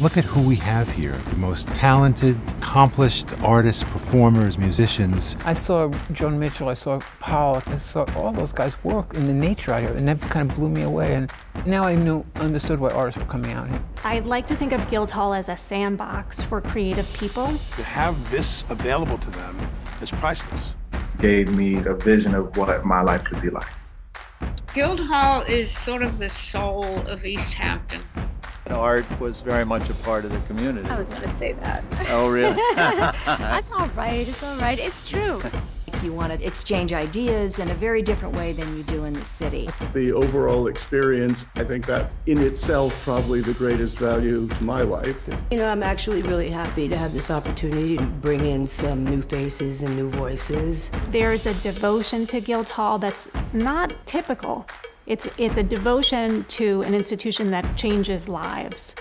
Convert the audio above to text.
look at who we have here the most talented, accomplished artists, performers, musicians. I saw Joan Mitchell, I saw Pollock, I saw all those guys work in the nature out here, and that kind of blew me away. And now I knew, understood why artists were coming out here. I'd like to think of Guildhall as a sandbox for creative people. To have this available to them is priceless. Gave me a vision of what my life could be like. Guildhall is sort of the soul of East Hampton. Art was very much a part of the community. I was going to say that. Oh, really? That's all right. It's all right. It's true. You want to exchange ideas in a very different way than you do in the city. The overall experience, I think that in itself probably the greatest value to my life. You know, I'm actually really happy to have this opportunity to bring in some new faces and new voices. There's a devotion to Guildhall that's not typical. It's, it's a devotion to an institution that changes lives.